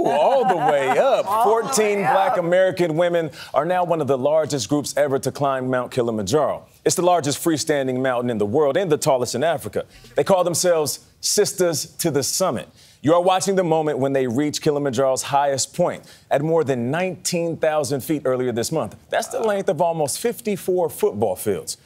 Ooh, all the way up. 14 black American women are now one of the largest groups ever to climb Mount Kilimanjaro. It's the largest freestanding mountain in the world and the tallest in Africa. They call themselves Sistahs to the Summit. You are watching the moment when they reach Kilimanjaro's highest point at more than 19,000 feet earlier this month. That's the length of almost 54 football fields.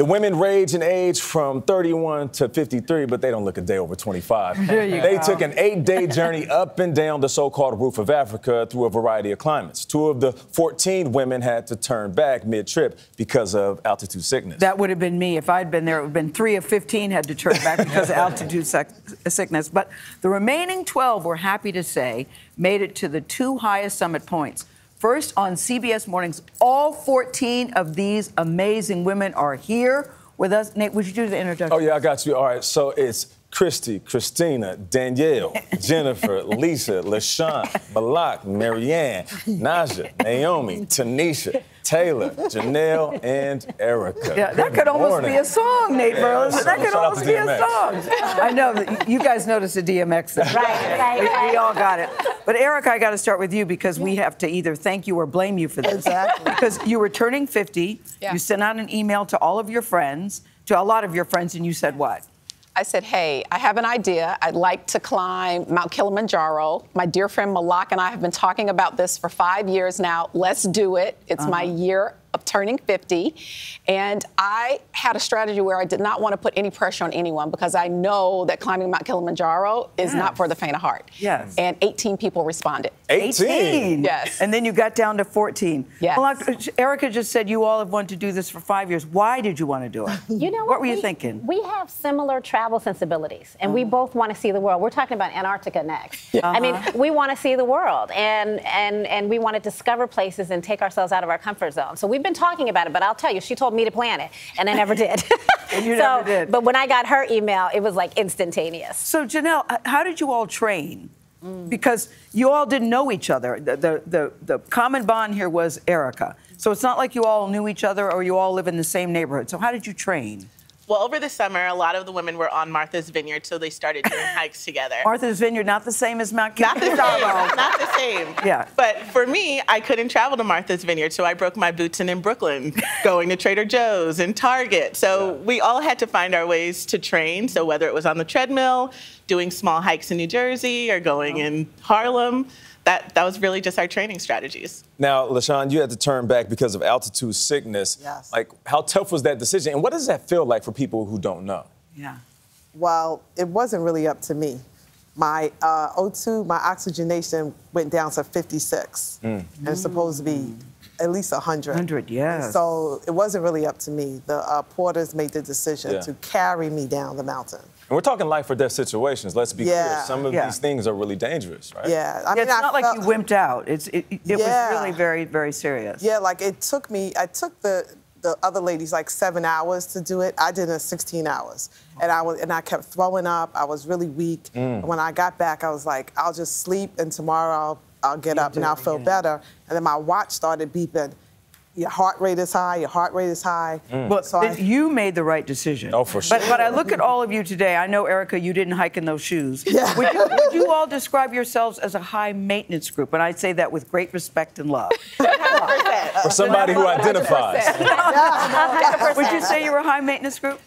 The women range in age from 31 to 53, but they don't look a day over 25. they go. took an eight day journey up and down the so called roof of Africa through a variety of climates. Two of the 14 women had to turn back mid trip because of altitude sickness. That would have been me. If I'd been there, it would have been three of 15 had to turn back because of altitude sickness. But the remaining 12, we're happy to say, made it to the two highest summit points. First on CBS Mornings, all 14 of these amazing women are here with us. Nate, would you do the introduction? Oh, yeah, I got you. All right, so it's Christy, Christina, Danielle, Jennifer, Lisa, LaShawn, Malak, Marianne, Naja, Naomi, Tanisha, Taylor, Janelle, and Erica. Yeah, that could almost be a song, Nate Burles. Yeah, that could almost be a song. I know. You guys noticed the DMX thing. Right, right, we, right. We all got it. But Erica, I got to start with you because we have to either thank you or blame you for this. Exactly. Because you were turning 50. Yeah. You sent out an email to all of your friends, to a lot of your friends, and you said what? I said, hey, I have an idea. I'd like to climb Mount Kilimanjaro. My dear friend Malak and I have been talking about this for five years now. Let's do it. It's uh-huh. my year of turning 50. And I had a strategy where I did not want to put any pressure on anyone because I know that climbing Mount Kilimanjaro is yes. not for the faint of heart. Yes. And 18 people responded. 18? Yes. And then you got down to 14. Yes. Well, Erica just said you all have wanted to do this for five years. Why did you want to do it? You know what? What were you thinking? We have similar travel sensibilities, and we uh-huh. both want to see the world. We're talking about Antarctica next. Yeah. Uh-huh. I mean, uh-huh. we want to see the world, and, and, and we want to discover places and take ourselves out of our comfort zone. So we've been talking about it, but I'll tell you, she told me to plan it, and I never did. and you so, never did. But when I got her email, it was like instantaneous. So Janelle, how did you all train? Mm. Because you all didn't know each other. The, the, the, the common bond here was Erica. So it's not like you all knew each other or you all live in the same neighborhood. So how did you train? Well, over the summer, a lot of the women were on Martha's Vineyard, so they started doing hikes together. Martha's Vineyard, not the same as Mount Not the same. not the same. Yeah. But for me, I couldn't travel to Martha's Vineyard, so I broke my boots in in Brooklyn, going to Trader Joe's and Target. So yeah. we all had to find our ways to train. So whether it was on the treadmill, doing small hikes in New Jersey, or going oh. in Harlem that, that was really just our training strategies. Now, LaShawn, you had to turn back because of altitude sickness. Yes. Like, how tough was that decision? And what does that feel like for people who don't know? Yeah. Well, it wasn't really up to me. My uh, O2, my oxygenation went down to 56. Mm. And it's supposed to be at least 100. 100, yes. So it wasn't really up to me. The uh, porters made the decision yeah. to carry me down the mountain. And we're talking life or death situations. Let's be yeah. clear. Some of yeah. these things are really dangerous, right? Yeah. I mean, it's I not felt, like you wimped out. It's it, it yeah. was really very very serious. Yeah, like it took me. I took the the other ladies like seven hours to do it. I did it in 16 hours, and I was and I kept throwing up. I was really weak. Mm. When I got back, I was like, I'll just sleep, and tomorrow I'll I'll get you up and I'll feel again. better. And then my watch started beeping your heart rate is high, your heart rate is high. Mm. Well, so I, you made the right decision. Oh, for sure. But, but I look at all of you today. I know, Erica, you didn't hike in those shoes. Yeah. Would, you, would you all describe yourselves as a high maintenance group? And I say that with great respect and love. for somebody who identifies. would you say you're a high maintenance group?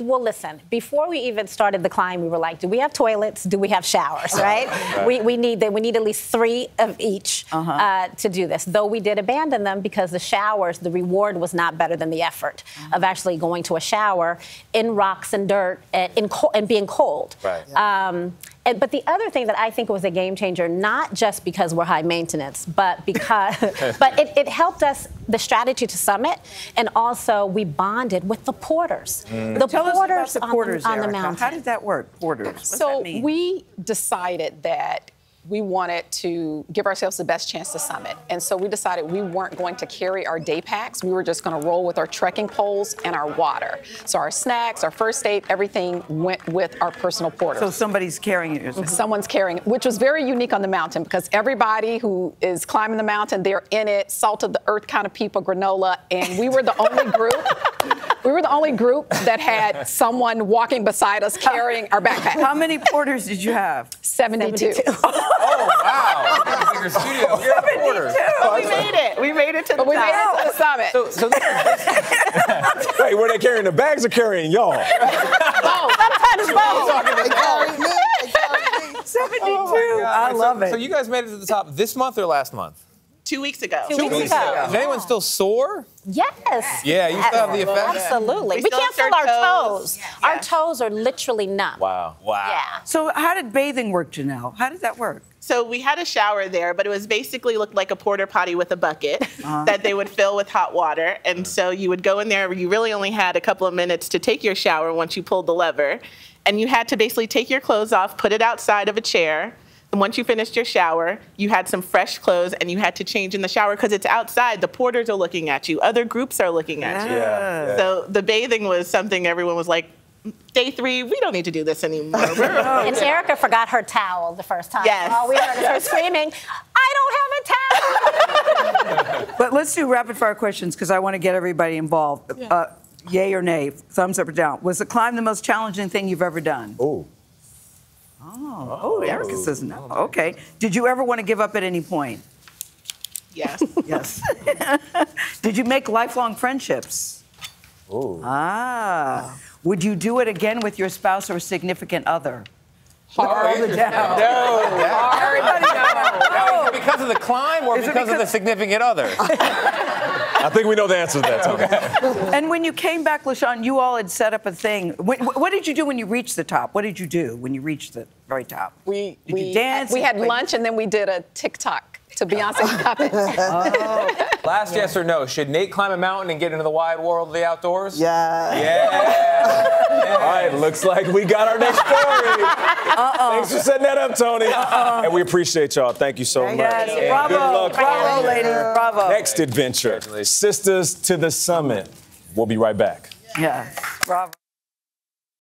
Well, listen, before we even started the climb, we were like, do we have toilets? Do we have showers, right? right. We, we, need we need at least three of each uh-huh. uh, to do this. Though we did abandon them because the showers, the reward was not better than the effort uh-huh. of actually going to a shower in rocks and dirt and, in co- and being cold. Right. Um, but the other thing that I think was a game changer, not just because we're high maintenance, but because, but it, it, helped us the strategy to summit, and also we bonded with the porters. Mm. The Tell porters, the porters on, on, the mountain. How did that work, porters? What so we decided that we wanted to give ourselves the best chance to summit. And so we decided we weren't going to carry our day packs. We were just going to roll with our trekking poles and our water. So our snacks, our first aid, everything went with our personal porters. So somebody's carrying it. Mm-hmm. Someone's carrying it, which was very unique on the mountain because everybody who is climbing the mountain, they're in it, salt of the earth kind of people, granola, and we were the only group we were the only group that had someone walking beside us carrying our backpack. How many porters did you have? 72. 72. oh, wow. in the studio. You're a reporter. But we made it. We made it to the But we made it to the summit. So, so this- Wait, were they carrying the bags or carrying y'all? Sometimes both. They carried me. They carried me. 72. Oh I so- love it. So you guys made it to the top this month or last month? Two weeks ago. Two weeks ago. Is anyone still sore? Yes. Yeah, you still have the effect. Absolutely. We We, can't feel our our toes. toes. Our toes are literally numb. Wow. Wow. Yeah. so, how did bathing work, Janelle? How did that work? So we had a shower there, but it was basically looked like a porter potty with a bucket uh-huh. that they would fill with hot water. And so you would go in there. You really only had a couple of minutes to take your shower once you pulled the lever, and you had to basically take your clothes off, put it outside of a chair. And once you finished your shower, you had some fresh clothes, and you had to change in the shower because it's outside. The porters are looking at you. Other groups are looking at you. Yeah. So the bathing was something everyone was like, day three, we don't need to do this anymore. And Erica forgot her towel the first time. Yes. All we heard is her screaming, I don't have a towel. But let's do rapid fire questions because I want to get everybody involved. Uh, yay or nay? Thumbs up or down? Was the climb the most challenging thing you've ever done? Ooh. Oh, Erica says no. Okay. Did you ever want to give up at any point? yes. Yes. Did you make lifelong friendships? Ooh. Ah. Would you do it again with your spouse or significant other? Hard. All the down. No. Everybody Now, is it because of the climb or Is it because, of the significant other? I think we know the answer to that, Tony. And when you came back, LaShawn, you all had set up a thing. What, what did you do when you reached the top? What did you do when you reached the very top? We Did we you dance? We had Like- lunch and then we did a TikTok to Beyonce's Cuff It. Oh. Last yes or no, should Nate climb a mountain and get into the wide world of the outdoors? Yeah. Yeah. All right, looks like we got our next story. Thanks for setting that up, Tony. And we appreciate y'all. Thank you so much. Yes, And bravo, Good luck. bravo, ladies, bravo. Next adventure, Sistahs to the Summit. We'll be right back. Yeah, bravo.